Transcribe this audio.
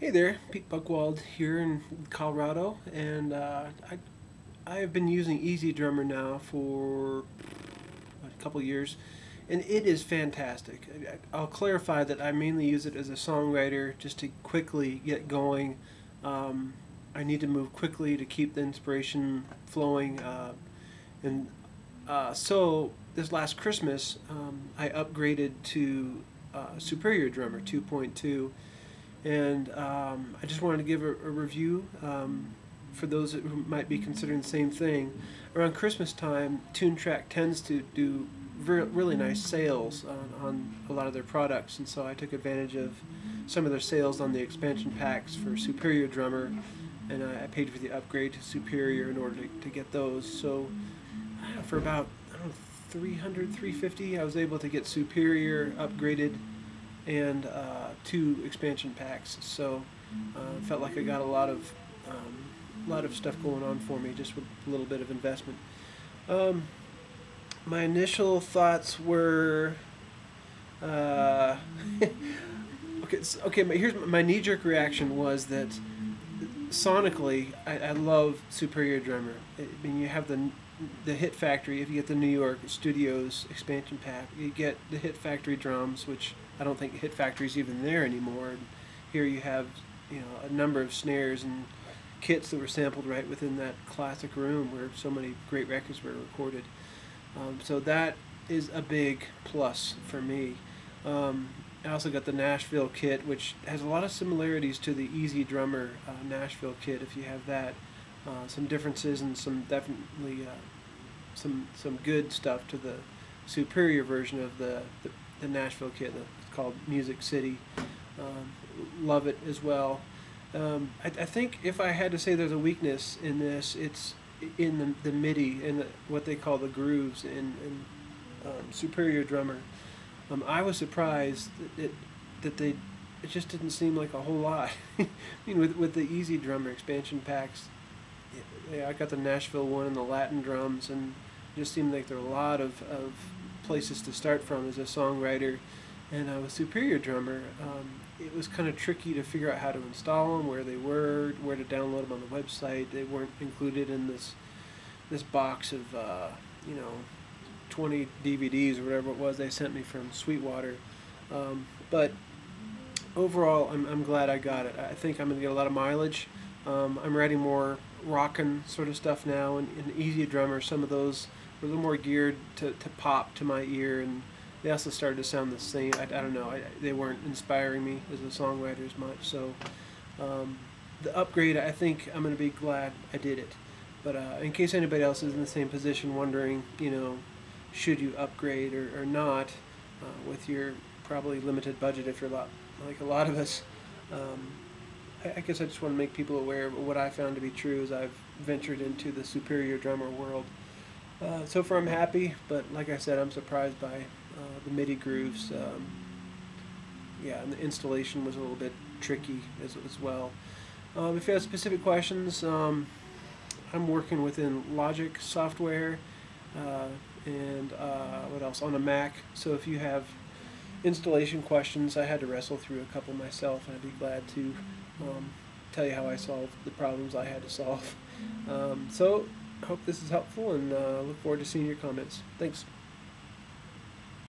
Hey there, Pete Buchwald here in Colorado, and uh, I I have been using EZ-Drummer now for a couple years, and it is fantastic. I'll clarify that I mainly use it as a songwriter just to quickly get going. Um, I need to move quickly to keep the inspiration flowing, uh, and uh, so this last Christmas um, I upgraded to uh, Superior Drummer 2.2 and um, I just wanted to give a, a review um, for those who might be considering the same thing. Around Christmas time, Toontrack tends to do re- really nice sales on, on a lot of their products, and so I took advantage of some of their sales on the expansion packs for Superior Drummer, and I, I paid for the upgrade to Superior in order to, to get those. So uh, for about I don't know 300 350 I was able to get Superior upgraded and uh, two expansion packs. So uh, felt like I got a lot of um, lot of stuff going on for me just with a little bit of investment. Um, my initial thoughts were uh, okay. So, okay, my, here's my knee jerk reaction was that sonically, I, I love Superior Drummer. I mean, you have the the Hit Factory. If you get the New York Studios expansion pack, you get the Hit Factory drums, which I don't think Hit Factory's even there anymore. And here you have, you know, a number of snares and kits that were sampled right within that classic room where so many great records were recorded. Um, so that is a big plus for me. Um, I also got the Nashville kit, which has a lot of similarities to the Easy Drummer uh, Nashville kit. If you have that, uh, some differences and some definitely uh, some some good stuff to the superior version of the the, the Nashville kit. It's called Music City. Um, love it as well. Um, I, I, think if I had to say there's a weakness in this, it's in the, the MIDI and the, what they call the grooves in, in um, Superior Drummer. Um, I was surprised that, it, that they it just didn't seem like a whole lot. I mean, with with the Easy Drummer expansion packs, yeah, I got the Nashville one and the Latin drums, and it just seemed like there were a lot of, of places to start from as a songwriter. And I was Superior Drummer. Um, it was kind of tricky to figure out how to install them, where they were, where to download them on the website. They weren't included in this this box of uh, you know 20 DVDs or whatever it was they sent me from Sweetwater. Um, but overall, I'm, I'm glad I got it. I think I'm going to get a lot of mileage. Um, I'm writing more rockin' sort of stuff now, and, and EZ-Drummer. Some of those were a little more geared to, to pop to my ear, and they also started to sound the same. I, I don't know. I, they weren't inspiring me as a songwriter as much. So um, the upgrade, I think I'm going to be glad I did it. But uh, in case anybody else is in the same position, wondering, you know, should you upgrade or, or not uh, with your probably limited budget if you're a lot like a lot of us. Um, I, I guess I just want to make people aware of what I found to be true as I've ventured into the superior drummer world. Uh, so far, I'm happy, but like I said, I'm surprised by uh, the MIDI grooves. Um, yeah, and the installation was a little bit tricky as, as well. Um, if you have specific questions, um, I'm working within Logic software uh, and uh, what else on a Mac. So if you have installation questions, I had to wrestle through a couple myself, and I'd be glad to um, tell you how I solved the problems I had to solve. Um, so, hope this is helpful, and uh, look forward to seeing your comments. Thanks.